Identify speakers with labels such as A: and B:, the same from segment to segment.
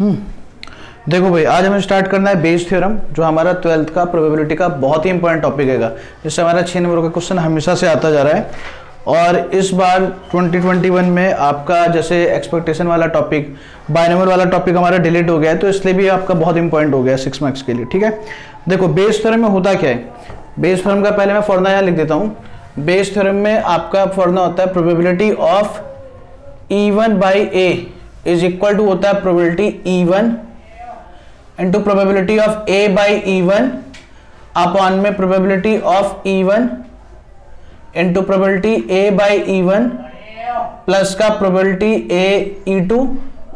A: देखो भाई, आज हमें स्टार्ट करना है बेस थ्योरम जो हमारा ट्वेल्थ का प्रोबेबिलिटी का बहुत ही इंपॉर्टेंट टॉपिक है जिससे हमारा छह नंबर का क्वेश्चन हमेशा से आता जा रहा है। और इस बार 2021 में आपका जैसे एक्सपेक्टेशन वाला टॉपिक बायनमर वाला टॉपिक हमारा डिलीट हो गया है तो इसलिए भी आपका बहुत इंपॉर्टेंट हो गया है सिक्स मार्क्स के लिए, ठीक है? देखो बेस थ्योरम में होता क्या है? बेस थ्योरम का पहले मैं फॉर्मुला यहाँ लिख देता हूँ। बेस थ्योरम में आपका फॉर्मुला होता है probability of E one by A is equal to होता है probability E one into probability of A by E one upon में probability of E one into probability A by E one plus का probability A E two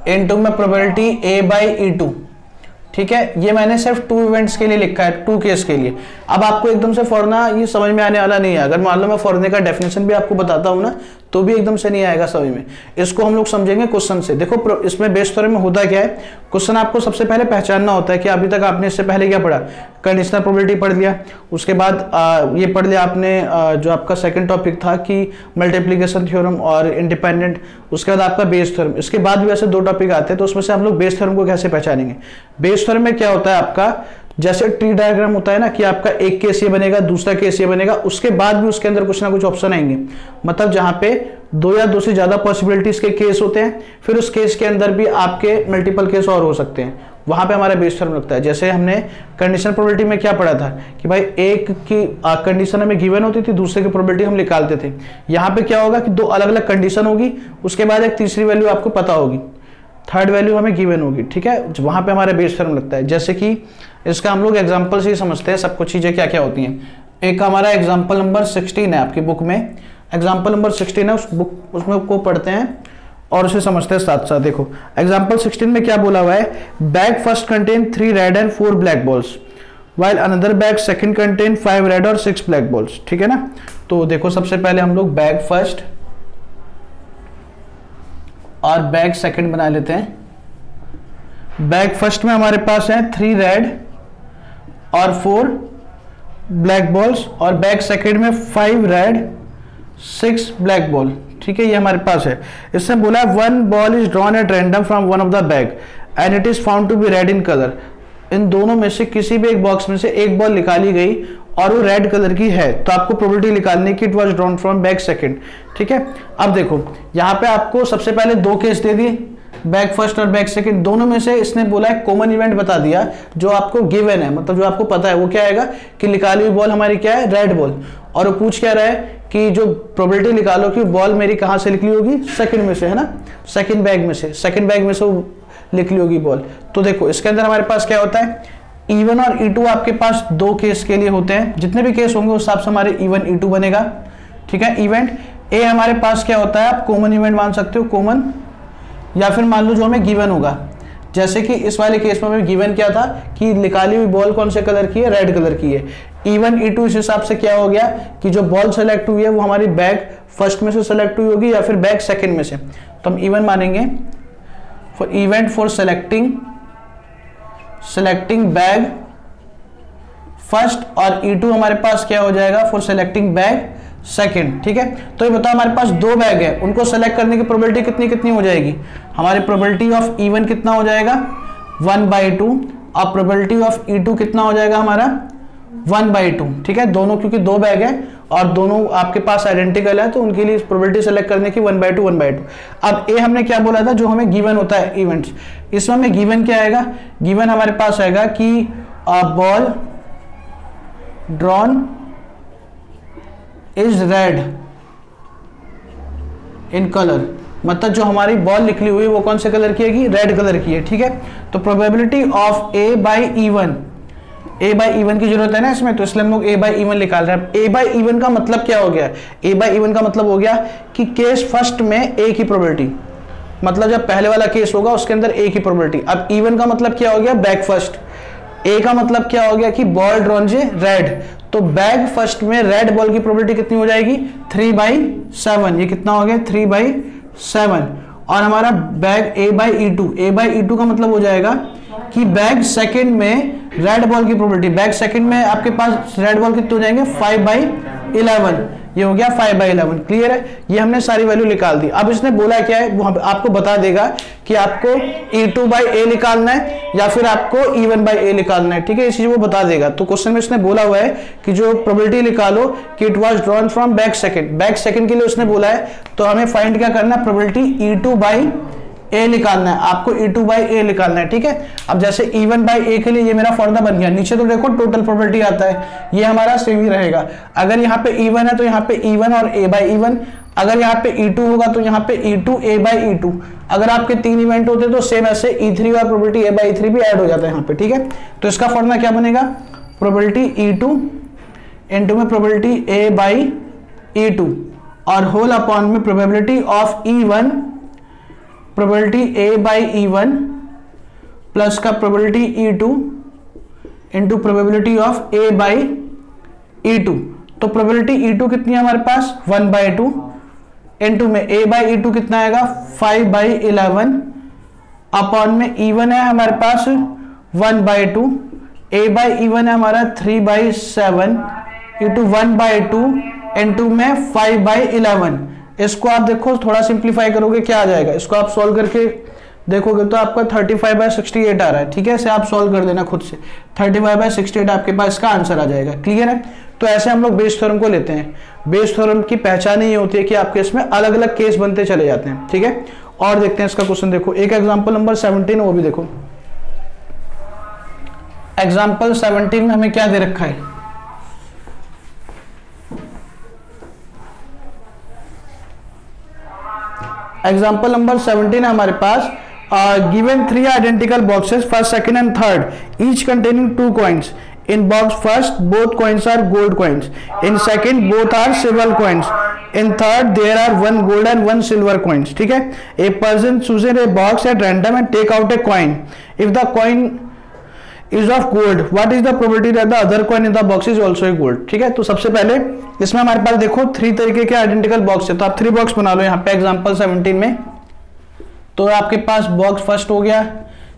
A: into में probability A by E two ठीक है? ये मैंने सिर्फ़ to events के लिए लिखा है टू केस के लिए. अब आपको एकदम से फॉरना ये समझ में आने वाला नहीं है। अगर मान लो मैं फॉरने का डेफिनेशन भी आपको बताता हूँ ना तो भी एकदम से नहीं आएगा समझ में। इसको हम लोग समझेंगे क्वेश्चन से। देखो इसमें बेस में होता क्या है? क्वेश्चन आपको सबसे पहले पहचानना होता है कि अभी तक आपने इससे पहले क्या पढ़ा? कंडीशनल प्रोबेबिलिटी पढ़ लिया। उसके बाद आ, ये पढ़ लिया आपने आ, जो आपका सेकंड टॉपिक था कि मल्टीप्लीकेशन थ्योरम और इंडिपेंडेंट उसके बाद आपका बेस थ्योरम इसके बाद भी ऐसे दो टॉपिक आते हैं तो उसमें से हम लोग बेस थ्योरम को कैसे पहचानेंगे? बेस थ्योरम में क्या होता है आपका? जैसे ट्री डायग्राम होता है ना कि आपका एक केस ये बनेगा, दूसरा केस ये बनेगा, उसके बाद भी उसके अंदर कुछ ना कुछ ऑप्शन आएँगे। मतलब जहाँ पे दो या दो से ज़्यादा पॉसिबिलिटीज के केस होते हैं, फिर उस केस के अंदर भी आपके मल्टीपल केस और हो सकते हैं। वहाँ पे हमारा बेस टर्म लगता है। जैसे हमने कंडीशन प्रोबेबिलिटी में क्या पढ़ा था कि भाई एक की कंडीशन हमें गिवन होती थी, दूसरे की प्रोबेबिलिटी हम निकालते थे। यहाँ पे क्या होगा कि दो अलग अलग कंडीशन होगी, उसके बाद एक तीसरी वैल्यू आपको पता होगी। थर्ड वैल्यू हमें गिवन होगी, ठीक है? वहाँ पे हमारा बेस टर्म लगता है। जैसे कि इसका हम लोग एग्ज़ाम्पल से ही समझते हैं, सब कुछ चीज़ें क्या क्या होती हैं। एक हमारा एग्ज़ाम्पल नंबर सिक्सटीन है आपकी बुक में। एग्ज़ाम्पल नंबर सिक्सटीन है, उस बुक उसमें को पढ़ते हैं और उसे समझते हैं साथ साथ देखो। एग्ज़ाम्पल सिक्सटीन में क्या बोला हुआ है? Bag first contain three red and four black balls while another bag second contain five red और सिक्स ब्लैक बॉल्स ठीक है ना? तो देखो, सबसे पहले हम लोग बैग फ़र्स्ट और बैग सेकंड बना लेते हैं। बैग फ़र्स्ट में हमारे पास है थ्री रेड और फोर ब्लैक बॉल्स और बैक सेकंड में five red six black ball ठीक है, ये हमारे पास है। इससे बोला one ball is drawn at random from one of the bag and it is found to be red in colour इन दोनों में से किसी भी एक बॉक्स में से एक बॉल निकाली गई और वो रेड कलर की है। तो आपको प्रोबेबिलिटी निकालने की it was drawn from bag second ठीक है? अब देखो, यहाँ पे आपको सबसे पहले दो केस दे दिए। बैग फ़र्स्ट और बैग सेकंड, दोनों में से इसने बोला है कॉमन इवेंट बता दिया, जो आपको गिवन है मतलब जो आपको पता है, वो क्या आएगा कि निकाली हुई बॉल हमारी क्या है? रेड बॉल और वो पूछ क्या रहा है कि जो प्रोबेबिलिटी निकालो कि बॉल मेरी कहाँ से निकली होगी? सेकंड में से, है ना? सेकंड बैग में से सेकंड बैग में से निकली होगी बॉल तो देखो, इसके अंदर हमारे पास क्या होता है? ईवन और ई टू आपके पास दो केस के लिए होते हैं। जितने भी केस होंगे, उस हिसाब से हमारे ईवन ई टू बनेगा। ठीक है? इवेंट ए हमारे पास क्या होता है? आप कॉमन इवेंट मान सकते हो कॉमन या फिर मान लो जो हमें गिवन होगा। जैसे कि इस वाले केस में हमें गिवन क्या था कि निकाली हुई बॉल कौन से कलर की है? रेड कलर की है। इवन ई टू इस हिसाब से क्या हो गया कि जो बॉल सेलेक्ट हुई है, वो हमारी बैग फ़र्स्ट में से सेलेक्ट हुई होगी या फिर बैग सेकंड में से। तो हम इवन मानेंगे। For event for selecting selecting bag first और ई टू हमारे पास क्या हो जाएगा? फॉर सेलेक्टिंग बैग सेकंड, ठीक है? तो ये बताओ हमारे पास दो बैग है। उनको सेलेक्ट करने की प्रोबेबिलिटी कितनी कितनी हो जाएगी? हमारी प्रोबेबिलिटी ऑफ़ इवन कितना हो जाएगा? वन बाई टू और प्रोबेबिलिटी ऑफ़ ई टू कितना हो जाएगा हमारा? वन बाई टू ठीक है? दोनों, क्योंकि दो बैग है और दोनों आपके पास आइडेंटिकल है तो उनके लिए प्रोबेबिलिटी सेलेक्ट करने की one by two one by two अब ए हमने क्या बोला था? जो हमें गिवन होता है इवेंट्स इसमें हमें गिवन क्या आएगा? गिवन हमारे पास आएगा कि ball drawn is red in colour मतलब जो हमारी बॉल निकली हुई, वो कौन से कलर की है रेड कलर की है, ठीक है? तो probability of A by E one A by E one की ज़रूरत है ना इसमें? तो इसलिए हम लोग ए बाई इवन निकाल रहे हैं। ए बाई इवन का मतलब क्या हो गया? ए बाई इवन का मतलब हो गया कि केस फ़र्स्ट में ए की प्रोबेबिलिटी मतलब जब पहले वाला केस होगा, उसके अंदर ए की प्रोबेबिलिटी अब इवन का मतलब क्या हो गया? बैक फ़र्स्ट ए का मतलब क्या हो गया कि बॉल ड्रॉन जे रेड तो बैग फ़र्स्ट में रेड बॉल की प्रोबेबिलिटी कितनी हो जाएगी? Three by seven. ये कितना हो गया? Three by seven. और हमारा bag A by E two A by E two का मतलब हो जाएगा कि बैग सेकंड में रेड बॉल की प्रोबेबिलिटी बैग सेकंड में आपके पास रेड बॉल कितने हो जाएँगे? फाइव बाई इलेवन ये हो गया फाइव बाई इलेवन क्लियर है? ये हमने सारी वैल्यू निकाल दी। अब इसने बोला क्या है? वो आपको बता देगा कि आपको ई टू बाई ए निकालना है या फिर आपको ई वन बाई ए निकालना है। ठीक है? इसी वो बता देगा। तो क्वेश्चन में इसने बोला हुआ है कि जो प्रोबेबिलिटी निकालो, कि it was drawn from bag second bag second के लिए उसने बोला है तो हमें फाइंड क्या करना है? Probability E two by A निकालना है, आपको ई टू बाई ए निकालना है, ठीक है? अब जैसे ई वन बाई ए के लिए ये मेरा फॉर्मूला बन गया, नीचे तो देखो टोटल प्रोबेबिलिटी आता है, ये हमारा सेम ही रहेगा। अगर यहाँ पे ई वन है तो यहाँ पे ई वन और ए बाई ई वन अगर यहाँ पे ई टू होगा तो यहाँ पे E two A by E two अगर आपके तीन इवेंट होते तो सेम ऐसे ई थ्री और प्रोबेबिलिटी ए बाई थ्री भी ऐड हो जाता है यहाँ पे, ठीक है? तो इसका फॉर्मूला क्या बनेगा? प्रोबेबिलिटी ई टू इंटू में probability A by E two और होल अपॉन में probability of E one probability A by E one plus का probability E two into probability of A by E two तो probability E two कितनी है हमारे पास? One by two into में A by E two कितना आएगा? Five by eleven upon में ई वन है हमारे पास? One by two A by E one है हमारा? Three by seven into one by two into में फाइव बाई इलेवन इसको आप देखो, थोड़ा सिंप्लीफाई करोगे, क्या आ जाएगा? इसको आप सॉल्व करके देखोगे तो आपका 35 फाइव बाई सिक्सटी आ रहा है, ठीक है? इसे आप सॉल्व कर देना खुद से। 35 फाइव बाई सिक्सटी आपके पास इसका आंसर आ जाएगा क्लियर है? तो ऐसे हम लोग बेस थ्योरम को लेते हैं। बेस थ्योरम की पहचान ये होती है कि आपके इसमें अलग अलग केस बनते चले जाते हैं, ठीक है? और देखते हैं इसका क्वेश्चन देखो। एक एग्ज़ाम्पल नंबर सेवनटीन वो भी देखो। एग्ज़ाम्पल सेवनटीन में हमें क्या दे रखा है? एग्ज़ाम्पल नंबर सेवनटीन है हमारे पास। Given three identical boxes first second and third each containing two coins in box first both coins are gold coins in second both are silver coins in third there are one gold and one silver coins ठीक है? A person choosed a box at random and take out a coin if the coin is of gold. What is the probability that the other coin in the box is also a gold? ठीक है? तो सबसे पहले इसमें हमारे पास देखो three तरीके के आइडेंटिकल बॉक्स है। तो आप थ्री बॉक्स बना लो यहाँ पे एग्जांपल 17 में। तो आपके पास बॉक्स फ़र्स्ट हो गया,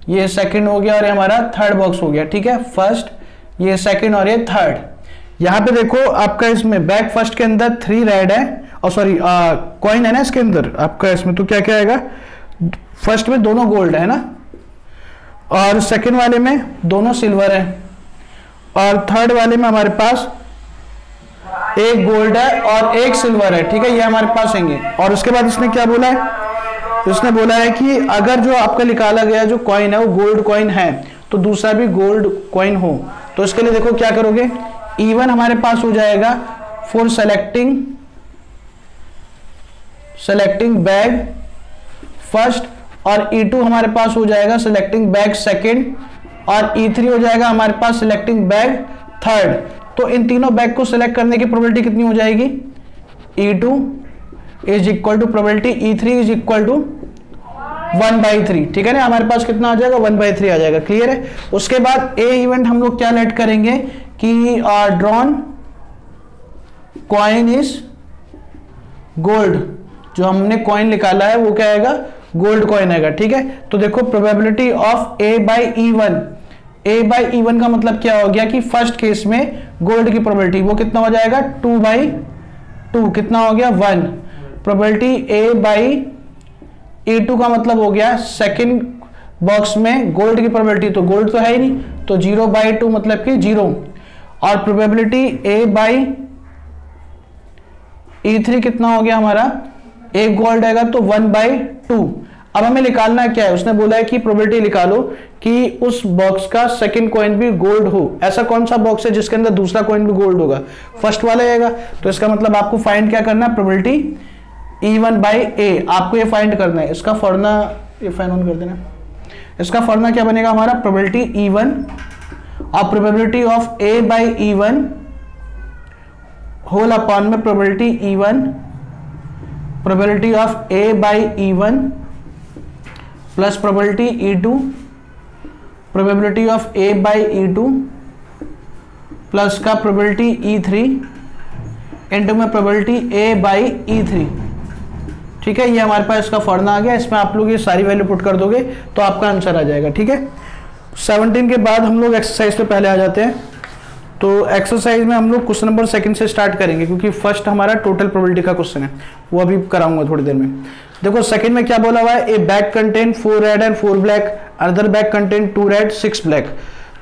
A: ये सेकंड हो गया और ये हमारा थर्ड बॉक्स हो गया। ठीक है? फ़र्स्ट ये सेकंड और ये थर्ड यहाँ पे देखो, आपका इसमें बैक फ़र्स्ट के अंदर थ्री रेड है। और सॉरी कॉइन है ना इसके अंदर? आपका इसमें तो क्या क्या आएगा? फ़र्स्ट में दोनों गोल्ड है ना? और सेकंड वाले में दोनों सिल्वर है। और थर्ड वाले में हमारे पास एक गोल्ड है और एक सिल्वर है। ठीक है, ये हमारे पास होंगे। और उसके बाद इसने क्या बोला है? इसने बोला है कि अगर जो आपका निकाला गया जो कॉइन है, वो गोल्ड कॉइन है तो दूसरा भी गोल्ड कॉइन हो। तो इसके लिए देखो क्या करोगे? इवन हमारे पास हो जाएगा for selecting selecting bag first और E2 हमारे पास हो जाएगा सिलेक्टिंग बैग सेकेंड और E3 हो जाएगा हमारे पास सिलेक्टिंग बैग थर्ड तो इन तीनों बैग को सिलेक्ट करने की प्रोबेबिलिटी कितनी हो जाएगी? E2 two is equal to probability E3 is equal to one by three ठीक है ना? हमारे पास कितना आ जाएगा? वन बाई थ्री आ जाएगा. क्लियर है? उसके बाद ए इवेंट हम लोग क्या लेट करेंगे कि ड्रॉन कॉइन इज़ गोल्ड जो हमने कॉइन निकाला है, वो क्या आएगा? गोल्ड कॉइन आएगा, ठीक है? तो देखो probability of A by E one A by E one का मतलब क्या हो गया कि फ़र्स्ट केस में गोल्ड की प्रोबेबिलिटी वो कितना हो जाएगा? टू बाई टू कितना हो गया? One probability A by A two का मतलब हो गया सेकेंड बॉक्स में गोल्ड की प्रोबेबिलिटी तो गोल्ड तो है ही नहीं तो ज़ीरो बाई टू मतलब कि ज़ीरो और probability A by E three कितना हो गया हमारा? एक गोल्ड आएगा तो वन बाई टू अब हमें निकालना क्या है? उसने बोला है कि प्रोबेबिलिटी निकालो कि उस बॉक्स का सेकंड कॉइन भी गोल्ड हो। ऐसा कौन सा बॉक्स है जिसके अंदर दूसरा कॉइन भी गोल्ड होगा? फ़र्स्ट वाला आएगा। तो इसका मतलब आपको फाइंड क्या करना है? Probability E one by A आपको ये फाइंड करना है। इसका फॉर्मूला, ये फाइन ऑन कर देना। इसका फॉर्मूला क्या बनेगा हमारा? प्रोबेबिलिटी ई वन और probability of A by E one whole upon में probability E one probability of A by E one plus probability E two probability of A by E two plus का probability E three into में probability A by E three ठीक है, ये हमारे पास इसका formula आ गया, इसमें आप लोग ये सारी वैल्यू पुट कर दोगे तो आपका आंसर आ जाएगा, ठीक है? 17 के बाद हम लोग एक्सरसाइज पे पहले आ जाते हैं। तो एक्सरसाइज में हम लोग क्वेश्चन नंबर सेकंड से स्टार्ट करेंगे, क्योंकि फ़र्स्ट हमारा टोटल प्रोबेबिलिटी का क्वेश्चन है, वो अभी कराऊँगा थोड़ी देर में। देखो सेकंड में क्या बोला हुआ है? A bag contain four red and four black other bag contain two red six black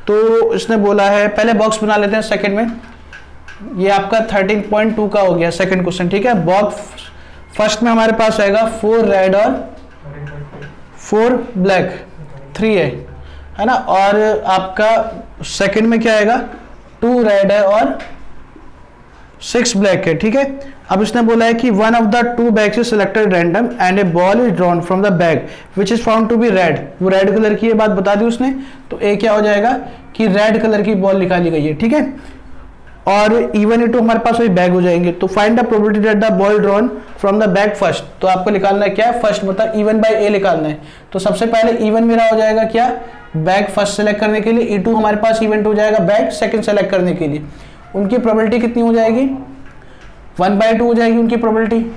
A: तो इसने बोला है, पहले बॉक्स बना लेते हैं सेकंड में। ये आपका 13.2 का हो गया सेकंड क्वेश्चन ठीक है? बॉक्स फ़र्स्ट में हमारे पास आएगा फोर रेड और फोर ब्लैक थ्री है है ना? और आपका सेकंड में क्या आएगा? टू रेड है और सिक्स ब्लैक है, ठीक है? अब इसने बोला है कि one of the two bags is selected random and a ball is drawn from the bag which is found to be red वो रेड कलर की ये बात बता दी उसने। तो ए क्या हो जाएगा कि रेड कलर की बॉल निकाली गई है, ठीक है? और इवन टू हमारे पास वही बैग हो जाएँगे। तो find the probability that the ball drawn from the bag first तो आपको निकालना है क्या? फ़र्स्ट मतलब इवन बाय ए निकालना है। तो सबसे पहले इवन मेरा हो जाएगा क्या? बैग फ़र्स्ट सेलेक्ट करने के लिए। ई टू हमारे पास इवेंट हो जाएगा बैग सेकंड सेलेक्ट करने के लिए। उनकी प्रोबेबिलिटी कितनी हो जाएगी? वन बाय टू हो जाएगी उनकी प्रोबेबिलिटी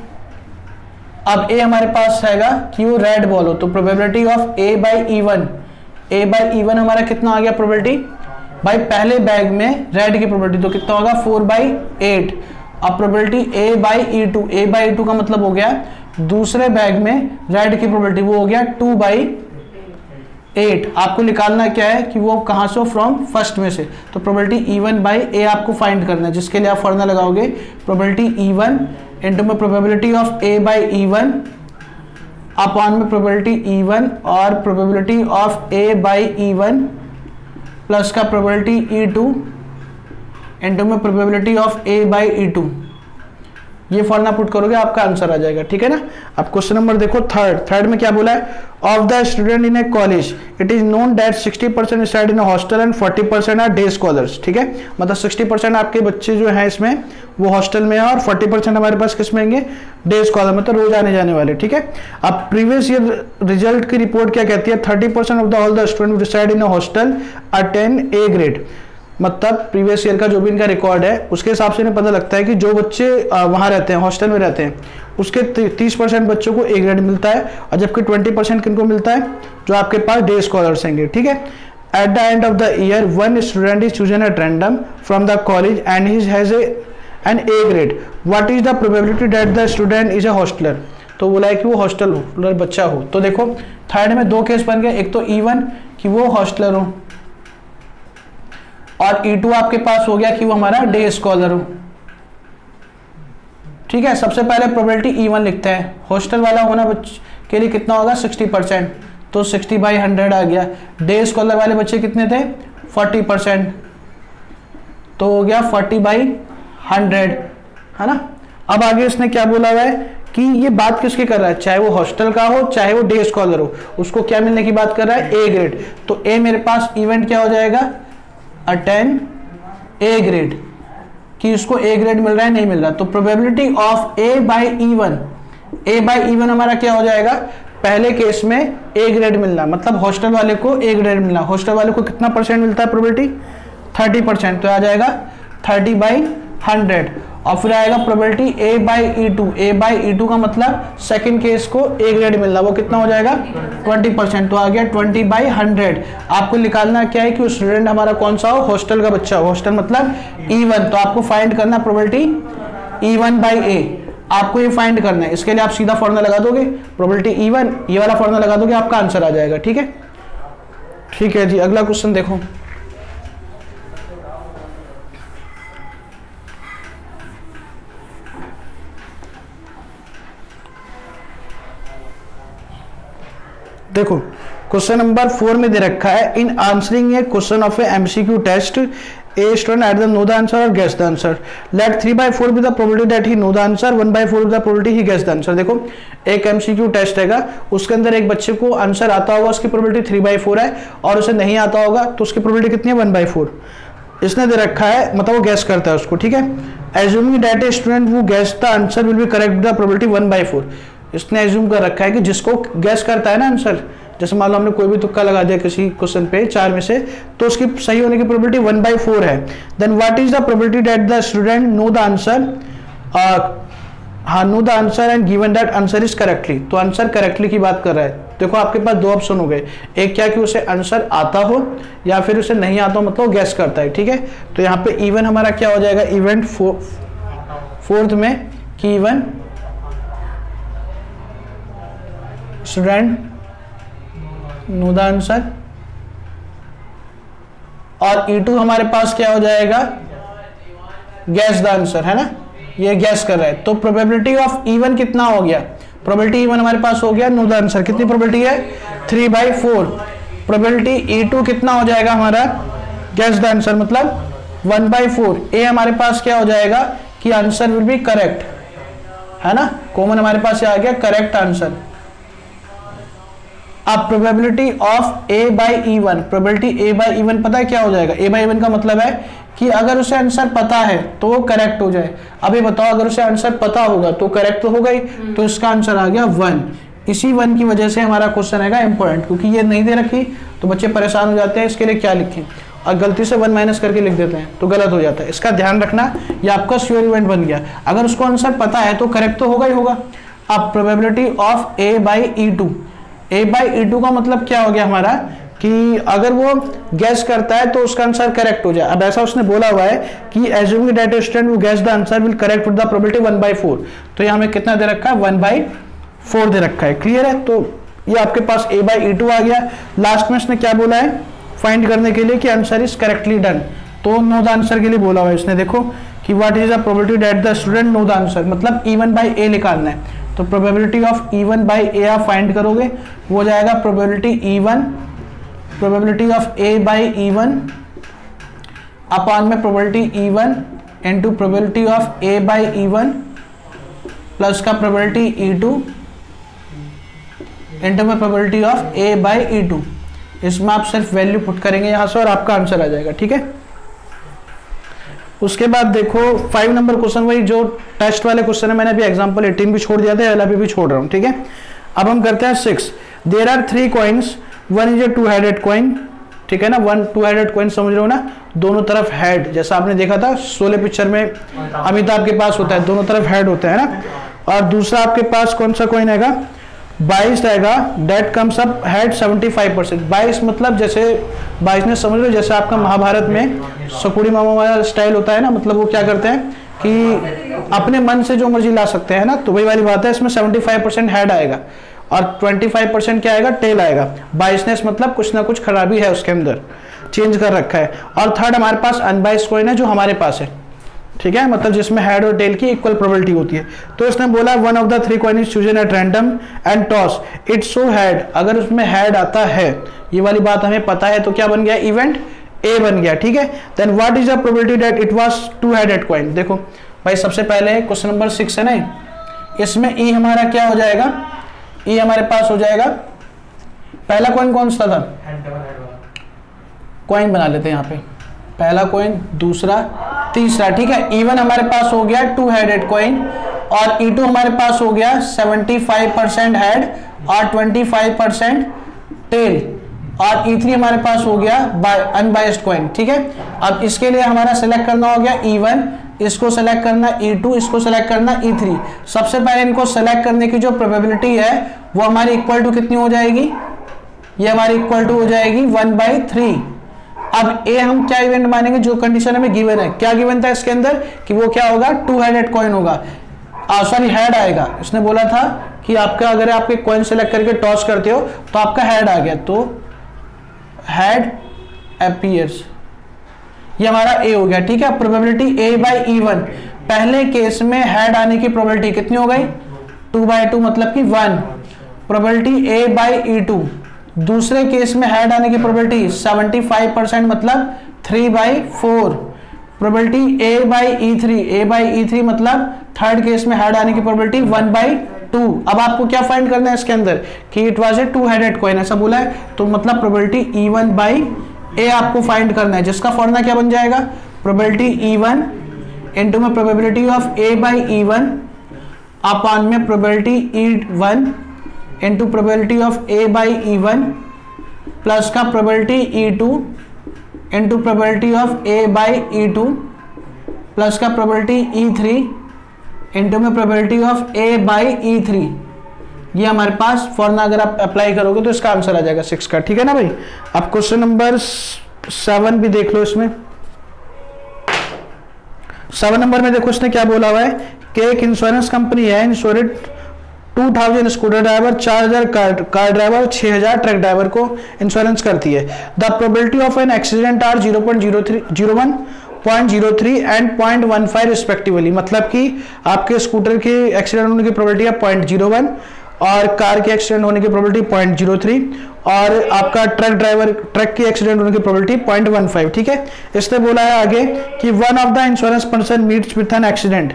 A: अब ए हमारे पास आएगा कि वो रेड बॉल हो तो probability of A by even A by even हमारा कितना आ गया प्रोबेबिलिटी भाई पहले बैग में रेड की प्रोबेबिलिटी तो कितना होगा? फोर बाई एट अब probability A by E two A by E two का मतलब हो गया, दूसरे बैग में रेड की प्रोबेबिलिटी वो हो गया टू बाई एट, आपको निकालना क्या है कि वो कहाँ से हो? फ्रॉम फ़र्स्ट में से। तो प्रोबेबिलिटी इवन बाई ए आपको फाइंड करना है, जिसके लिए आप फॉर्मूला लगाओगे। प्रोबेबिलिटी इवन इंटू में probability of A by E even upon में प्रोबेबिलिटी इवन और probability of A by even plus का प्रोबेबिलिटी ई टू इंटू में probability of A by E two ये फॉर्मूला पुट करोगे, आपका answer आ जाएगा, ठीक है ना? अब क्वेश्चन नंबर देखो थर्ड थर्ड में क्या बोला है? Of the student in a college it is known that 60 percent study in hostel and 40 percent are day scholars ठीक है? मतलब 60 परसेंट आपके बच्चे जो हैं इसमें, वो हॉस्टल में है और 40 परसेंट हमारे पास किसमें होंगे डे स्कॉलर मतलब रोज आने जाने वाले, ठीक है? अब प्रीवियस ईयर रिज़ल्ट की रिपोर्ट क्या कहती है? Thirty percent of the all the student reside in hostel attend A grade मतलब प्रीवियस ईयर का जो भी इनका रिकॉर्ड है, उसके हिसाब से इन्हें पता लगता है कि जो बच्चे वहाँ रहते हैं हॉस्टल में रहते हैं, उसके तीस परसेंट बच्चों को ए ग्रेड मिलता है और जबकि ट्वेंटी परसेंट किनको मिलता है, जो आपके पास डे स्कॉलर्स होंगे, ठीक है? At the end of the year one student is chosen at random from the college and he has a A grade what is the probability that the student is a hosteller तो बोला है कि वो hostel हो, बच्चा हो। तो देखो थर्ड में दो केस बन गए, एक तो इवन कि वो हॉस्टलर हो। और E2 आपके पास हो गया कि वो हमारा डे स्कॉलर हो। ठीक है, सबसे पहले प्रोबेबिलिटी E1 लिखते हैं। हॉस्टल वाला होना के लिए कितना होगा? 60 परसेंट तो 60 बाई हंड्रेड आ गया। डे स्कॉलर वाले बच्चे कितने थे? 40 परसेंट तो हो गया 40 बाई हंड्रेड है ना? अब आगे इसने क्या बोला हुआ है? कि ये बात किसकी कर रहा है? चाहे वो हॉस्टल का हो, चाहे वो डे स्कॉलर हो, उसको क्या मिलने की बात कर रहा है? ए ग्रेड तो ए मेरे पास इवेंट क्या हो जाएगा? अटेन ए ग्रेड कि उसको ए ग्रेड मिल रहा है, नहीं मिल रहा। तो probability of A by even A by even हमारा क्या हो जाएगा? पहले केस में ए ग्रेड मिलना मतलब हॉस्टल वाले को ए ग्रेड मिलना। हॉस्टल वाले को कितना परसेंट मिलता है प्रोबेबिलिटी थर्टी परसेंट तो आ जाएगा थर्टी बाई हंड्रेड और फिर आएगा probability A by E two A by E two का मतलब सेकंड केस को ए ग्रेड मिलना वो कितना हो जाएगा? ट्वेंटी परसेंट तो आ गया ट्वेंटी बाई हंड्रेड आपको निकालना क्या है कि स्टूडेंट हमारा कौन सा हो? हॉस्टल का बच्चा हो। हॉस्टल मतलब ई e वन तो आपको फाइंड करना probability E one by A आपको ये फाइंड करना है। इसके लिए आप सीधा फॉर्मुला लगा दोगे। प्रोबेबिलिटी ई वन ये वाला फॉर्मुला लगा दोगे, आपका आंसर आ जाएगा। ठीक है? ठीक है जी। अगला क्वेश्चन देखो। देखो क्वेश्चन नंबर फोर में दे रखा है in answering a question of a MCQ test a student at the know the answer और guess the answer let three by four be the probability that he know the answer one by four the probability he guess the answer देखो, एक MCQ test हैगा उसके अंदर एक बच्चे को answer आता होगा, उसकी प्रोबेबिलिटी थ्री बाई फोर है, और उसे नहीं आता होगा तो उसकी प्रोबेबिलिटी कितनी है? वन बाई फोर इसने दे रखा है मतलब वो गैस करता है उसको, ठीक है? एज्यूमिंग डेट ए स्टूडेंट वो guess the answer will be correct the probability one by four इसने एज्यूम कर रखा है कि जिसको गैस करता है ना आंसर जैसे मान लो हमने कोई भी तुक्का लगा दिया किसी क्वेश्चन पे चार में से तो उसकी सही होने की प्रोबेबिलिटी वन बाई फोर है। Then what is the probability that the student know the answer हाँ know the answer and given that answer is correctly तो आंसर करेक्टली की बात कर रहा है। देखो, आपके पास दो ऑप्शन हो गए। एक क्या कि उसे आंसर आता हो, या फिर उसे नहीं आता हो मतलब गैस करता है, ठीक है? तो यहाँ पे इवन हमारा क्या हो जाएगा? इवेंट फोर्थ में कि even student know the answer और ई e हमारे पास क्या हो जाएगा? गैस द आंसर है ना? ये गैस कर रहा है। तो प्रोबेबिलिटी ऑफ़ इवन कितना हो गया? प्रोबेबिलिटी इवन हमारे पास हो गया नो द आंसर कितनी प्रोबेबिलिटी है? Three by four probability E two कितना हो जाएगा हमारा? गैस द आंसर मतलब वन बाई फोर ए हमारे पास क्या हो जाएगा? कि आंसर विल बी करेक्ट है ना? कॉमन हमारे पास आ गया करेक्ट आंसर अब probability of A by E one probability A by E one पता है क्या हो जाएगा? ए बाई ई वन का मतलब है कि अगर उसे आंसर पता है तो वो करेक्ट हो जाए। अभी बताओ अगर उसे आंसर पता होगा तो करेक्ट तो होगा ही। तो इसका आंसर आ गया वन इसी वन की वजह से हमारा क्वेश्चन आएगा इंपॉर्टेंट क्योंकि ये नहीं दे रखी तो बच्चे परेशान हो जाते हैं इसके लिए क्या लिखें? और गलती से वन माइनस करके लिख देते हैं तो गलत हो जाता है। इसका ध्यान रखना ये आपका स्योर इवेंट बन गया। अगर उसको आंसर पता है तो करेक्ट तो होगा ही होगा। अब probability of A by E two A by E two का मतलब क्या हो गया हमारा? कि अगर वो गैस करता है तो उसका आंसर करेक्ट हो जाए। अब ऐसा उसने बोला हुआ है कि एज्यूमिंग दैट स्टूडेंट वो guess the answer will correct with the probability one by four तो ये हमें कितना दे रखा है? वन बाई फोर दे रखा है। क्लियर है? तो ये आपके पास ए बाई ई टू आ गया। लास्ट में इसने क्या बोला है? फाइंड करने के लिए कि आंसर इज़ करेक्टली डन तो नो द आंसर के लिए बोला हुआ है इसने। देखो कि what is the probability that the student know the answer मतलब इवन बाई ए निकालना है। तो probability of even by A आप फाइंड करोगे, वो जाएगा probability even probability of A by even upon में probability even into probability of A by even plus का प्रोबेबिलिटी ई टू इंटू में probability of A by E two इसमें आप सिर्फ़ वैल्यू पुट करेंगे यहाँ से और आपका आंसर आ जाएगा, ठीक है? उसके बाद देखो फाइव नंबर क्वेश्चन वही जो टेस्ट वाले क्वेश्चन है, मैंने अभी एग्जांपल 18 भी छोड़ दिया था एल भी छोड़ रहा हूँ, ठीक है? अब हम करते हैं six there are three coins one is a two headed coin ठीक है ना? वन टू हेडेड कॉइन समझ रहे हो ना? दोनों तरफ़ हेड जैसा आपने देखा था सोलह पिक्चर में अमिताभ के पास होता है, दोनों तरफ़ हेड होता है ना? और दूसरा आपके पास कौन सा कॉइन आएगा बाईस रहेगा that comes up head 75 percent biased मतलब जैसे, बाईस ने समझ लो, जैसे आपका महाभारत में सकुड़ी मामा वाला स्टाइल होता है ना मतलब वो क्या करते हैं कि अपने मन से जो मर्ज़ी ला सकते हैं ना तो वही वाली बात है, इसमें 75 परसेंट हेड आएगा और 25 परसेंट क्या आएगा? टेल आएगा। बाइसनेस मतलब कुछ ना कुछ खराबी है उसके अंदर चेंज कर रखा है। और थर्ड हमारे पास अनबाइस कोइन है जो हमारे पास है। ठीक है? मतलब जिसमें हेड और टेल की इक्वल प्रोबेबिलिटी होती है। तो इसने बोला one of the three coin is chosen at random and toss it so head अगर उसमें हेड आता है ये वाली बात हमें पता है तो क्या बन गया? इवेंट ए बन गया ठीक है? Then what is the probability that it was two headed coin देखो भाई सबसे पहले क्वेश्चन नंबर सिक्स है ना इसमें ई e हमारा क्या हो जाएगा? ई e हमारे पास हो जाएगा। पहला कॉइन कौन सा था? कॉइन बना लेते हैं यहाँ पे। पहला कॉइन दूसरा तीसरा ठीक है? इवन हमारे पास हो गया टू हेडेड कॉइन और ई e टू हमारे पास हो गया 75 परसेंट हेड और 25 परसेंट टेल और ई e थ्री हमारे पास हो गया अनबाइस्ड कॉइन ठीक है? अब इसके लिए हमारा सेलेक्ट करना हो गया ई e इसको सेलेक्ट करना ई टू इसको सेलेक्ट करना ई थ्री सबसे पहले इनको सेलेक्ट करने की जो प्रोबेबिलिटी है, वो हमारी इक्वल टू कितनी हो जाएगी? ये हमारी इक्वल टू हो जाएगी वन बाई थ्री अब ए हम क्या इवेंट मानेंगे? जो कंडीशन हमें गिवन है। क्या गिवन था इसके अंदर? कि वो क्या होगा? टू हेडेड कॉइन होगा सॉरी हेड आएगा। इसने बोला था कि आपका, अगर आपके कॉइन सेलेक्ट करके टॉस करते हो तो आपका हेड आ गया। तो हेड अपीयर्स ये हमारा ए हो गया। ठीक है? Probability A by E one पहले केस में हेड आने की प्रोबेबिलिटी कितनी हो गई? टू बाई टू मतलब कि one probability A by E two दूसरे केस में हेड आने की प्रोबेबिलिटी 75 परसेंट मतलब 3 by four probability A by E three A by E three मतलब थर्ड केस में हेड आने की प्रोबेबिलिटी वन बाई टू अब आपको क्या फाइंड करना है इसके अंदर? कि it was a two headed coin ऐसा बोला है। तो मतलब probability E one by A आपको फाइंड करना है। जिसका फॉर्मूला क्या बन जाएगा? प्रोबेबिलिटी ई वन इंटू में probability of A by E one upon में probability E one into probability of A by E one plus का probability E two into probability of A by E two plus का probability E three into में probability of A by E three ये हमारे पास फॉर्ना अगर आप apply करोगे तो इसका आंसर आ जाएगा सिक्स का। ठीक है ना भाई? अब क्वेश्चन नंबर सेवन भी देख लो इसमें। सेवन नंबर में देखो इसने क्या बोला हुआ है? कि एक इंश्योरेंस कंपनी है insurant two thousand scooter driver, चार हज़ार कार ड्राइवर, छह हज़ार ट्रक ड्राइवर को इंश्योरेंस करती है। The probability of an accident are zero point zero three zero one point zero three and point one five respectively मतलब कि आपके स्कूटर के एक्सीडेंट होने की प्रोबेबिलिटी है पॉइंट ज़ीरो वन और कार के एक्सीडेंट होने की प्रोबेबिलिटी पॉइंट ज़ीरो थ्री और आपका ट्रक ड्राइवर, ट्रक के एक्सीडेंट होने की प्रोबेबिलिटी पॉइंट वन फाइव ठीक है? इसने बोला है आगे कि one of the insurance person meets with an accident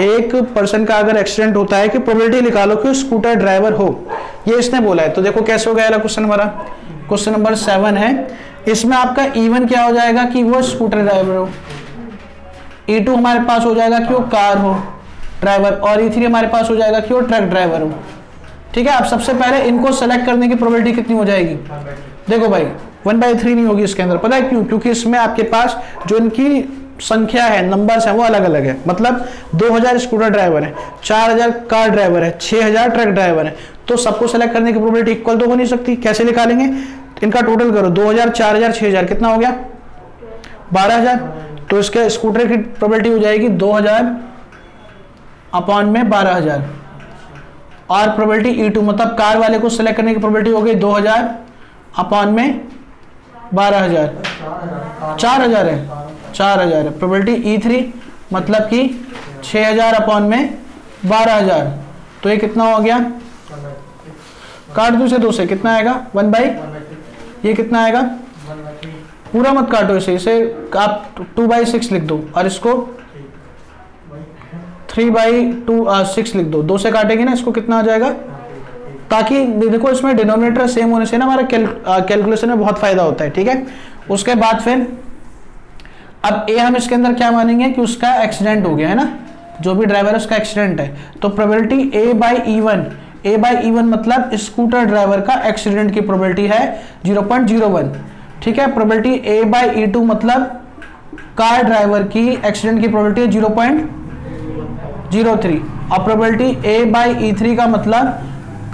A: एक पर्सन का अगर एक्सीडेंट होता है कि प्रोबेबिलिटी निकालो कि स्कूटर ड्राइवर हो। ये इसने बोला है। तो देखो कैसे हो गया क्वेश्चन हमारा। क्वेश्चन नंबर सेवन है। इसमें आपका इवन क्या हो जाएगा कि वो स्कूटर ड्राइवर हो। ई टू हमारे पास हो जाएगा कि वो कार हो ड्राइवर और ई थ्री हमारे पास हो जाएगा कि वो ट्रक ड्राइवर हो। ठीक है? आप सबसे पहले इनको सेलेक्ट करने की प्रोबेबिलिटी कितनी हो जाएगी? देखो भाई वन बाई थ्री नहीं होगी इसके अंदर। पता है क्यों? क्योंकि इसमें आपके पास जो इनकी संख्या है नंबर्स हैं, वो अलग अलग है। मतलब 2000 स्कूटर ड्राइवर है 4000 कार ड्राइवर है 6000 ट्रक ड्राइवर है। तो सबको सेलेक्ट करने की प्रोबेबिलिटी इक्वल तो हो नहीं सकती। कैसे निकालेंगे? इनका टोटल करो 2000 4000 6000 कितना हो गया? 12000 तो इसके स्कूटर की प्रोबेबिलिटी हो जाएगी 2000 अपॉन में 12000 और प्रोबेबिलिटी ई मतलब कार वाले को सिलेक्ट करने की प्रोबेबिलिटी हो गई 2000 अपॉन में 12000 4000 है। चार हज़ार। है प्रोबेबिलिटी ई थ्री मतलब कि छह हज़ार अपॉन में बारह हज़ार। तो ये कितना हो गया? काट दो से दो से। कितना आएगा? वन बाई ये कितना आएगा? पूरा मत काटो इसे। इसे आप टू बाई सिक्स लिख दो और इसको थ्री बाई टू सिक्स लिख दो। दो से काटेंगे ना, इसको कितना आ जाएगा? ताकि देखो, इसमें डिनोमिनेटर सेम होने से ना हमारा कैलकुलेशन में बहुत फ़ायदा होता है, ठीक है? उसके बाद फिर अब ए हम इसके अंदर क्या मानेंगे कि उसका एक्सीडेंट हो गया, है ना? जो भी ड्राइवर है, उसका एक्सीडेंट है। तो probability A by E one A by E one मतलब स्कूटर ड्राइवर का एक्सीडेंट की प्रोबेबिलिटी है ज़ीरो पॉइंट ज़ीरो वन ठीक है? Probability A by E two मतलब कार ड्राइवर की एक्सीडेंट की प्रोबेबिलिटी है ज़ीरो पॉइंट ज़ीरो थ्री और probability A by E three का मतलब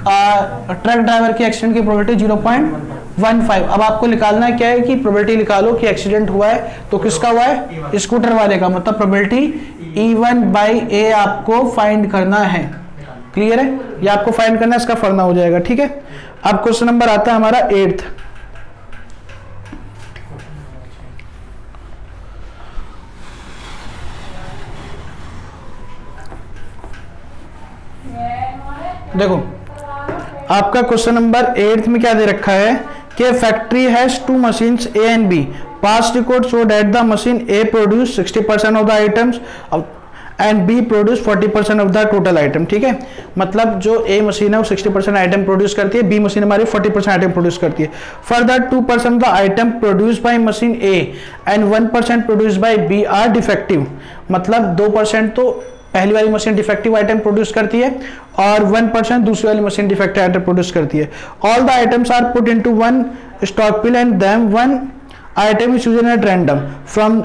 A: ट्रक ड्राइवर की एक्सीडेंट की probability zero point one five अब आपको निकालना क्या है कि प्रोबेबिलिटी निकालो कि एक्सीडेंट हुआ है तो किसका हुआ है? स्कूटर वाले का मतलब probability E one by A आपको फाइंड करना है। क्लियर है? ये आपको फाइंड करना है इसका फरना हो जाएगा ठीक है? अब क्वेश्चन नंबर आता है हमारा एट्थ देखो आपका क्वेश्चन नंबर एट्थ में क्या दे रखा है? कि factory has two machines A and B past record show that the machine A produce 60 percent of the items and B produce 40 percent of the total item ठीक है? मतलब जो ए मशीन है, वो 60 परसेंट आइटम प्रोड्यूस करती है B machine हमारी 40 percent item produce करती है। For that two percent the item produce by machine A and one percent produce by B are defective मतलब दो परसेंट तो पहली वाली मशीन डिफेक्टिव आइटम प्रोड्यूस करती है और वन परसेंट दूसरी वाली मशीन डिफेक्टिव आइटम प्रोड्यूस करती है। All the items are put into one stock pile and them one item is chosen at random from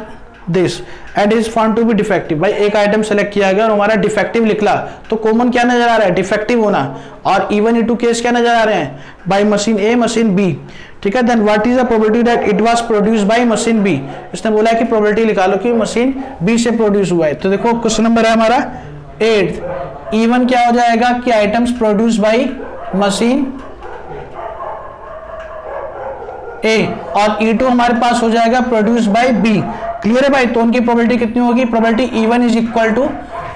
A: this and is found to be defective भाई, एक item select किया गया और हमारा defective निकला तो कॉमन क्या नज़र आ रहा है? डिफेक्टिव होना। और इवन टू केस क्या नज़र आ रहे हैं? By machine A machine B ठीक है? Then what is the probability that it was produce by machine B इसने बोला है कि प्रोबेबिलिटी निकालो कि मशीन बी से प्रोड्यूस हुआ है। तो देखो क्वेश्चन नंबर है हमारा एट इवन क्या हो जाएगा कि items produce by machine A और ई e टू हमारे पास हो जाएगा प्रोड्यूस बाय बी क्लियर है भाई? तो उनकी प्रोबेबिलिटी कितनी होगी? Probability E one is equal to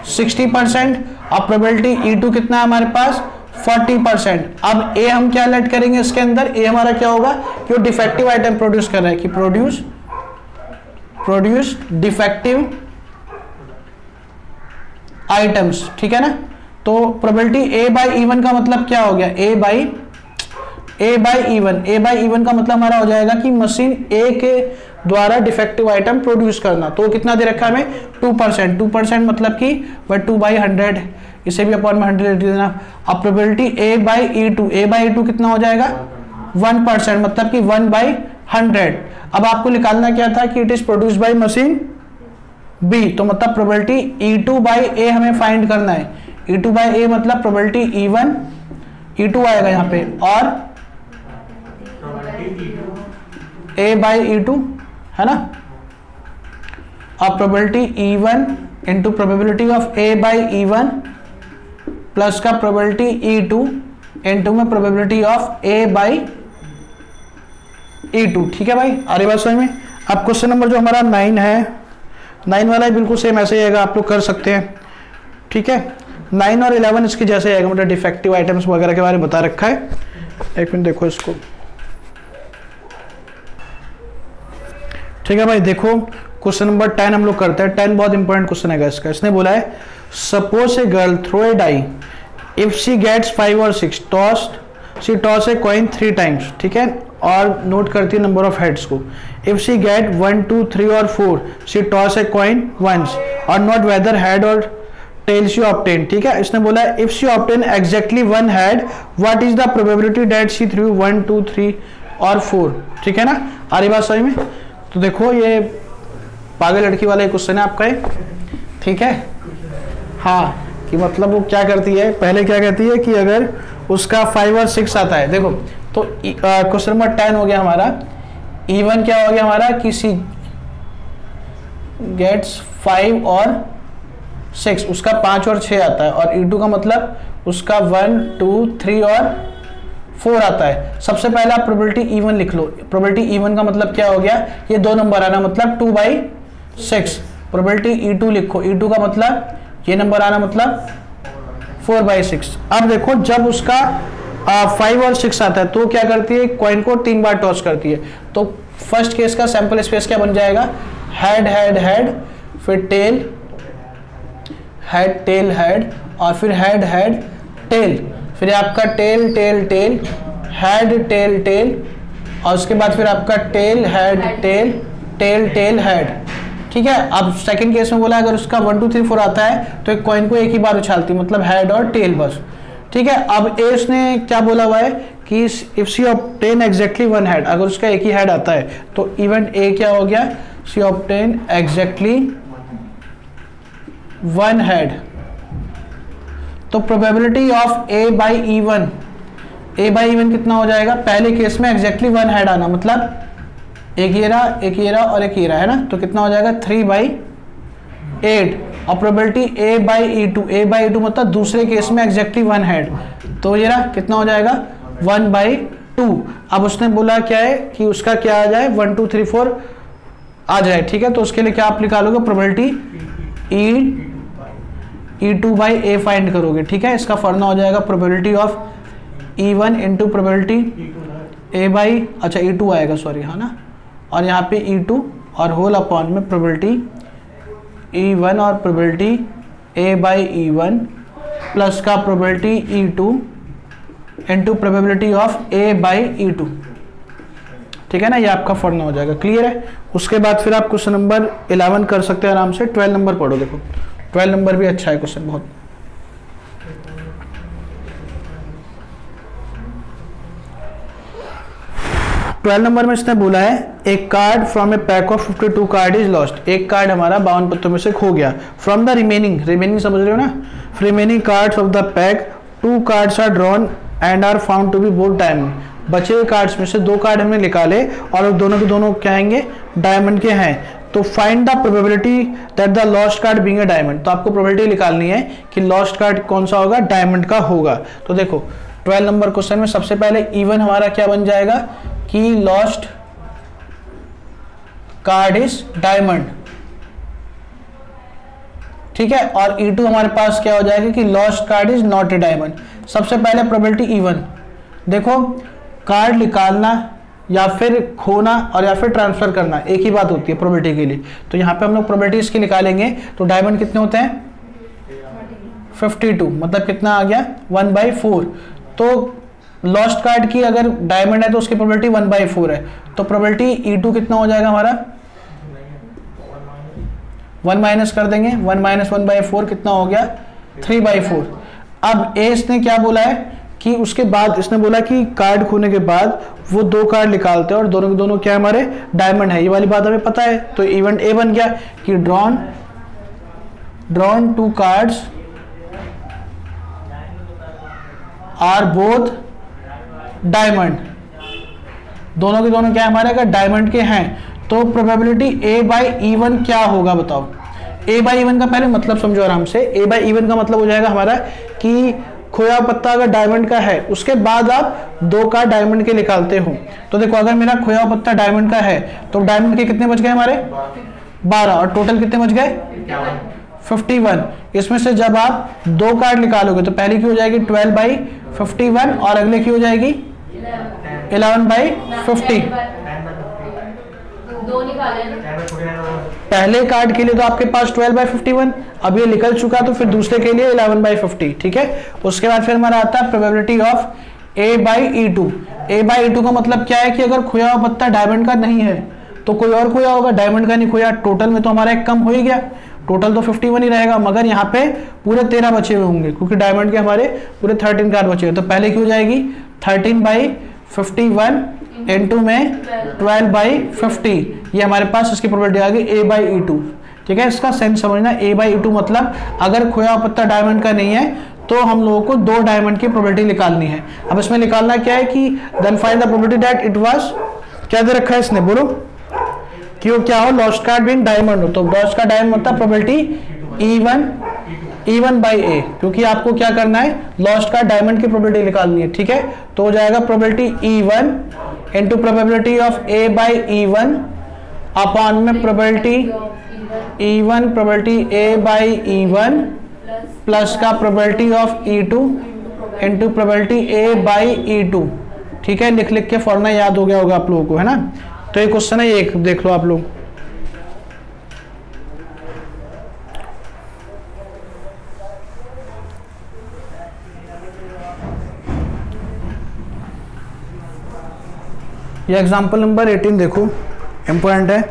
A: sixty percent और प्रोबेबिलिटी ई टू कितना है हमारे पास? 40 परसेंट अब ए हम क्या लेट करेंगे इसके अंदर? ए हमारा क्या होगा? कि वो डिफेक्टिव आइटम प्रोड्यूस कर रहा है। कि प्रोड्यूस प्रोड्यूस डिफेक्टिव आइटम्स ठीक है ना? तो प्रोबेबिलिटी ए बाई इवन का मतलब क्या हो गया? A by A by E one A by E one का मतलब हमारा हो जाएगा कि मशीन ए के द्वारा डिफेक्टिव आइटम प्रोड्यूस करना। तो कितना दे रखा है हमें? टू परसेंट टू परसेंट मतलब कि वह टू बाई हंड्रेड इसे भी अपॉन में हंड्रेड देना। अब A by E two A by E two कितना हो जाएगा? वन परसेंट मतलब कि वन बाई हंड्रेड अब आपको निकालना क्या था कि it is produce by machine B तो मतलब probability E two by A हमें फाइंड करना है। ई टू बाई ए मतलब probability E one E two आएगा यहाँ पे। और ए बाई ई टू है ना? अब probability E one into probability of A by E one plus का प्रोबेबिलिटी ई टू इंटू में probability of A by E two ठीक है भाई? अरे बात समझ में? अब क्वेश्चन नंबर जो हमारा नाइन है नाइन वाला ही बिल्कुल सेम ऐसे ही आएगा, आप लोग कर सकते हैं, ठीक है? नाइन और इलेवन इसके जैसे आएगा मतलब डिफेक्टिव आइटम्स वगैरह के बारे में बता रखा है। एक मिनट देखो इसको। ठीक है भाई, देखो क्वेश्चन नंबर टेन हम लोग करते हैं। टेन बहुत इंपॉर्टेंट क्वेश्चन है इसका इसने बोला है suppose a girl throw a die if she gets five or six tossed she toss a coin three times ठीक है? और नोट करती है नंबर ऑफ़ हेड्स को। If she get one two three or four she toss a coin once or not whether head or tail she obtain ठीक है? इसने बोला if she obtain exactly one head what is the probability that she through one two three or four ठीक है ना? आ रही बात सही में? तो देखो, ये पागल लड़की वाला क्वेश्चन है आपका ठीक है? हाँ कि मतलब वो क्या करती है? पहले क्या कहती है कि अगर उसका फाइव और सिक्स आता है, देखो तो क्वेश्चन नंबर टेन हो गया हमारा। इवन क्या हो गया हमारा? कि she gets five or six उसका पाँच और छह आता है। और ई टू का मतलब उसका one two three or four आता है। सबसे पहले आप प्रोबेबिलिटी इवन लिख लो। प्रोबेबिलिटी इवन का मतलब क्या हो गया? ये दो नंबर आना मतलब two by six probability E two लिखो। ई टू का मतलब ये नंबर आना मतलब फोर बाई सिक्स अब देखो, जब उसका फाइव और सिक्स आता है तो क्या करती है? कॉइन को तीन बार टॉस करती है। तो फ़र्स्ट केस का सैंपल स्पेस क्या बन जाएगा? हेड हेड हेड फिर टेल हेड टेल हेड और फिर हेड हेड टेल फिर आपका tail tail tail head tail tail और उसके बाद फिर आपका tail head tail tail tail head ठीक है? अब सेकंड केस में बोला अगर उसका वन टू थ्री फोर आता है तो एक कॉइन को एक ही बार उछालती मतलब हेड और टेल बस। ठीक है? अब ए उसने क्या बोला हुआ है कि if she obtain exactly one head अगर उसका एक ही हेड आता है तो इवेंट ए क्या हो गया? She obtain exactly one head तो probability of A by E one A by one कितना हो जाएगा? पहले केस में एग्जैक्टली वन हेड आना मतलब एक ये रहा, एक ये रहा और एक ये रहा, है ना? तो कितना हो जाएगा? थ्री बाई एट और probability A by E two A by E two मतलब दूसरे केस में एग्जैक्टली वन हेड तो ये रहा, कितना हो जाएगा? वन बाई टू अब उसने बोला क्या है कि उसका क्या आ जाए? वन टू थ्री फोर आ जाए, ठीक है? तो उसके लिए क्या आप निकालोगे? Probability E E two by A find करोगे, ठीक है? इसका फॉर्मूला हो जाएगा probability of E one into probability A by अच्छा ई टू आएगा सॉरी हाँ ना? और यहाँ पे ई टू और होल अपॉन में प्रोबेबिलिटी ई वन और probability A by E one plus का probability E two into probability of A by E two ठीक है ना? ये आपका फॉर्मूला हो जाएगा। क्लियर है? उसके बाद फिर आप क्वेश्चन नंबर इलेवन कर सकते हैं आराम से। ट्वेल्व नंबर पढ़ो, देखो। ट्वेल्व नंबर भी अच्छा है क्वेश्चन, बहुत। ट्वेल्व नंबर में इसने बोला है, एक card from a pack of 52 card is lost एक कार्ड हमारा बावन पत्तों में से खो गया। फ्रॉम द रिमेनिंग रिमेनिंग समझ रहे हो ना? Remaining cards of the pack two cards are drawn and are found to be both diamond बचे हुए कार्ड्स में से दो कार्ड हमने निकाले और दोनों के दोनों क्या आएँगे? डायमंड के हैं। तो find the probability that the lost card being a diamond तो आपको प्रोबेबिलिटी निकालनी है कि लॉस्ट कार्ड कौन सा होगा? डायमंड का होगा। तो देखो ट्वेल्व नंबर क्वेश्चन में सबसे पहले इवन हमारा क्या बन जाएगा? कि लॉस्ट कार्ड इज़ डायमंड ठीक है? और E2 हमारे पास क्या हो जाएगा कि lost card is not a diamond सबसे पहले प्रोबेबिलिटी इवन देखो कार्ड निकालना या फिर खोना और या फिर ट्रांसफ़र करना, एक ही बात होती है प्रोबेबिलिटी के लिए। तो यहाँ पे हम लोग प्रोबेबिलिटी इसकी निकालेंगे तो डायमंड कितने होते हैं? 52 मतलब कितना आ गया? वन बाई फोर तो लॉस्ट कार्ड की अगर डायमंड है तो उसकी प्रोबेबिलिटी वन बाई फोर है। तो प्रोबेबिलिटी ई टू कितना हो जाएगा हमारा? वन माइनस कर देंगे। One minus one by four कितना हो गया? थ्री बाई फोर अब एस ने क्या बोला है कि उसके बाद, इसने बोला कि कार्ड खोने के बाद वो दो कार्ड निकालते हैं और दोनों के दोनों क्या हमारे? डायमंड है। ये वाली बात हमें पता है। तो इवेंट ए बन गया कि drawn drawn two cards are both diamond दोनों के दोनों क्या हमारे? अगर डायमंड के हैं तो प्रोबेबिलिटी ए बाई इवन क्या होगा बताओ? ए बाई इवन का पहले मतलब समझो आराम से। ए बाई इवन का मतलब हो जाएगा हमारा कि खोया पत्ता अगर डायमंड का है, उसके बाद आप दो का डायमंड के निकालते हो। तो देखो, अगर मेरा खोया पत्ता डायमंड का है तो डायमंड के कितने बच गए हमारे? बारह। और टोटल कितने बच गए? फिफ्टी वन इसमें से जब आप दो कार्ड निकालोगे तो पहली की हो जाएगी ट्वेल्व बाई फिफ्टी वन और अगले की हो जाएगी इलेवन बाई फिफ्टी पहले कार्ड के लिए तो आपके पास 12 बाई फिफ्टी अब ये निकल चुका तो फिर दूसरे के लिए 11 बाई फिफ्टी ठीक है? उसके बाद फिर हमारा आता है probability of A by E two A by E two का मतलब क्या है कि अगर खोया हुआ पत्ता डायमंड का नहीं है तो कोई और खोया होगा डायमंड का नहीं खोया टोटल में तो हमारा एक कम हो ही गया। टोटल तो 51 ही रहेगा, मगर यहाँ पे पूरे 13 बचे हुए होंगे, क्योंकि डायमंड के हमारे पूरे 13 कार्ड बचे हुए तो पहले क्यों जाएगी 13 बाई 51 एन टू में ट्वेल्व बाई फिफ्टी ये हमारे पास इसकी प्रॉपर्टी आ गई ए बाई ई टू ठीक है? इसका सेंस समझना ए बाई ई टू मतलब अगर खोया पत्ता डायमंड का नहीं है तो हम लोगों को दो डायमंड की प्रॉपर्टी निकालनी है। अब इसमें निकालना क्या है कि then find the property that it was क्या दे रखा है इसने? बोलो। क्यों क्या हो? लॉस्ट कार्ड बीन डायमंड हो। तो लॉस्ट का डायमंड मतलब property E one E one by A क्योंकि आपको क्या करना है? लॉस्ट का डायमंड की प्रोबेबिलिटी निकालनी है, ठीक है? तो हो जाएगा probability E one into probability of A by E one upon में probability E one probability A by E one plus का probability of E two into probability A by E two ठीक है? लिख लिख के फॉर्मूला याद हो गया होगा आप लोगों को, है ना? तो ये क्वेश्चन है एक देख लो आप लोग। ये एग्ज़ाम्पल नंबर 18 देखो। इंपॉर्टेंट है।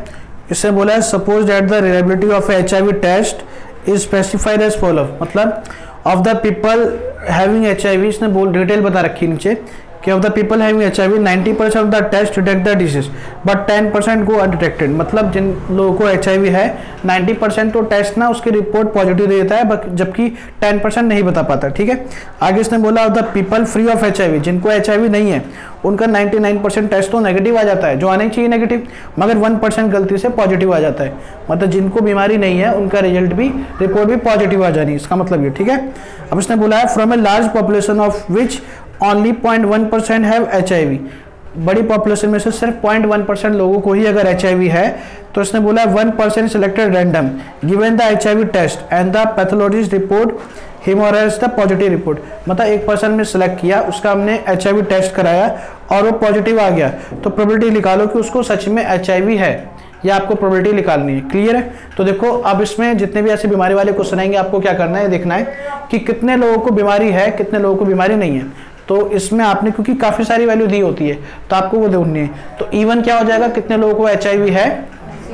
A: इससे बोला है suppose that the reliability of H I V test is specified as follow मतलब of the people having H I V इसने बोल डिटेल बता रखी नीचे। कि of the people having H I V ninety percent of the test detect the disease but ten percent go undetected मतलब जिन लोगों को एच आई वी है नाइन्टी परसेंट तो टेस्ट ना उसकी रिपोर्ट पॉजिटिव देता है जबकि टेन परसेंट नहीं बता पाता, ठीक है? आगे इसने बोला of the people free of H I V जिनको एच आई वी नहीं है, उनका 99 परसेंट टेस्ट तो नेगेटिव आ जाता है, जो आने चाहिए नेगेटिव मगर वन परसेंट गलती से पॉजिटिव आ जाता है। मतलब जिनको बीमारी नहीं है, उनका रिज़ल्ट भी रिपोर्ट भी पॉजिटिव आ जानी इसका मतलब ये, ठीक है? अब इसने बोला है from a large population of which only point one percent have H बड़ी पॉपुलेशन में से सिर्फ़ पॉइंट वन परसेंट लोगों को ही अगर वी है तो इसने बोला one percent selected random given the H test and the pathologist report him or her the positive report मतलब एक पर्सन में सिलेक्ट किया, उसका हमने एच टेस्ट कराया और वो पॉजिटिव आ गया। तो प्रोबेबिलिटी निकालो कि उसको सच में वी है या आपको प्रोबेबिलिटी निकालनी है। क्लियर है? तो देखो, अब इसमें जितने भी ऐसे बीमारी वाले क्वेश्चन आएँगे, आपको क्या करना है, देखना है कि कितने लोगों को बीमारी है, कितने लोगों को बीमारी नहीं है। तो इसमें आपने, क्योंकि काफ़ी सारी वैल्यू दी होती है तो आपको वो ढूंढनी है। तो इवन क्या हो जाएगा, कितने लोगों को एचआईवी है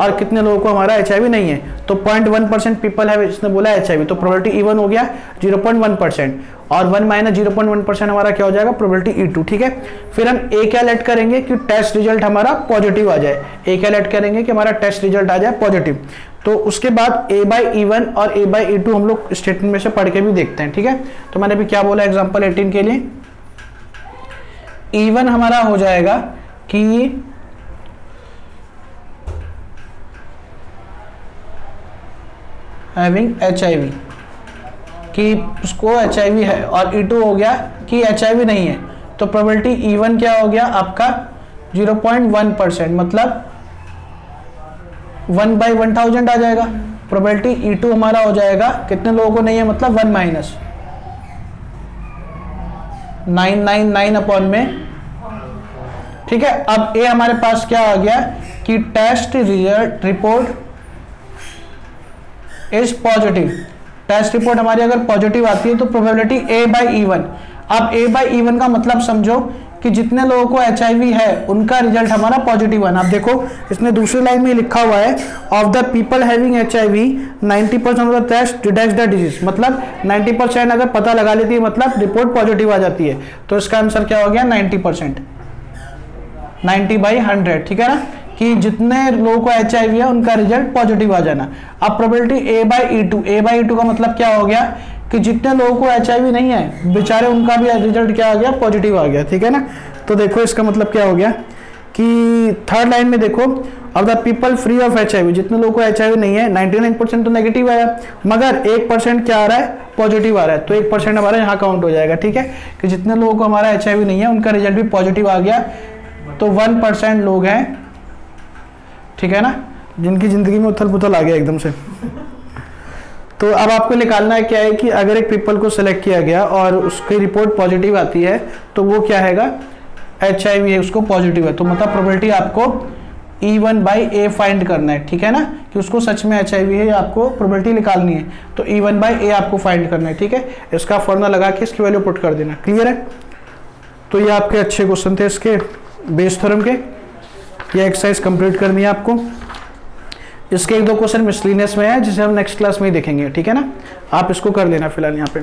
A: और कितने लोगों को हमारा एचआईवी नहीं है तो पॉइंट वन परसेंट पीपल है, इसने बोला एचआईवी तो प्रोबेबिलिटी इवन हो गया ज़ीरो पॉइंट वन परसेंट और one minus zero point one percent हमारा क्या हो जाएगा प्रोबेबिलिटी ई टू ठीक है? फिर हम ए क्या लेट करेंगे कि टेस्ट रिज़ल्ट हमारा पॉजिटिव आ जाए। ए क्या लेट करेंगे कि हमारा टेस्ट रिज़ल्ट आ जाए पॉजिटिव तो उसके बाद ए बाई ई और ए बाई ई हम लोग स्टेटमेंट में से पढ़ के भी देखते हैं, ठीक है? तो मैंने भी क्या बोला एग्ज़ाम्पल एटीन के लिए? इवन हमारा हो जाएगा कि हैविंग एच आई वी कि उसको एच आई वी है और ई e टू हो गया कि एच आई वी नहीं है तो प्रोबेबिलिटी इवन क्या हो गया आपका 0.1 परसेंट मतलब वन बाई वन थाउज़ेंड आ जाएगा प्रोबेबिलिटी ई टू हमारा हो जाएगा, कितने लोगों को नहीं है मतलब one minus nine nine nine upon में। ठीक है, अब ए हमारे पास क्या आ गया कि test result report is positive test report हमारी अगर पॉजिटिव आती है तो probability A by E one अब ए बाई ई वन का मतलब समझो कि जितने लोगों को एच है, उनका रिज़ल्ट हमारा पॉजिटिव है। आप देखो, इसने दूसरी लाइन में लिखा हुआ है of the people having H I V ninety percent of the test detect the disease मतलब 90 परसेंट अगर पता लगा लेती है मतलब रिपोर्ट पॉजिटिव आ जाती है। तो इसका आंसर क्या हो गया? 90 परसेंट नाइन्टी बाई हंड्रेड ठीक है ना? कि जितने लोगों को एचआईवी है, उनका रिज़ल्ट पॉजिटिव आ जाना। अब probability A by E two A by E two का मतलब क्या हो गया? कि जितने लोगों को एचआईवी नहीं है, बेचारे उनका भी रिज़ल्ट क्या आ गया? पॉजिटिव आ गया, ठीक है ना? तो देखो इसका मतलब क्या हो गया कि थर्ड लाइन में देखो of the people free of HIV जितने लोगों को एचआईवी नहीं है 99 परसेंट तो नेगेटिव आया, मगर एक परसेंट क्या आ रहा है? पॉजिटिव आ रहा है। तो एक परसेंट हमारा यहाँ काउंट हो जाएगा, ठीक है? कि जितने लोगों को हमारा एचआईवी नहीं है, उनका रिज़ल्ट भी पॉजिटिव आ गया तो वन परसेंट लोग हैं, ठीक है ना? जिनकी ज़िंदगी में उथल पुथल आ गया एकदम से। तो अब आपको निकालना है क्या है कि अगर एक पीपल को सिलेक्ट किया गया और उसकी रिपोर्ट पॉजिटिव आती है तो वो क्या हैगा? एच आई है, उसको पॉजिटिव है। तो मतलब प्रोबेबिलिटी आपको E one by A find करना है, ठीक है ना? कि उसको सच में एच आई वी है आपको प्रोबेबिलिटी निकालनी है तो ई वन बाई ए आपको फाइंड करना है, ठीक है? इसका फॉर्मूला लगा के इसकी वैल्यू पुट कर देना क्लियर है? तो ये आपके अच्छे क्वेश्चन थे इसके बेस के। ये एक्सरसाइज कंप्लीट करनी है आपको। इसके एक दो क्वेश्चन मिसलिनियस में है, जिसे हम नेक्स्ट क्लास में ही देखेंगे, ठीक है ना? आप इसको कर लेना फ़िलहाल यहाँ पे।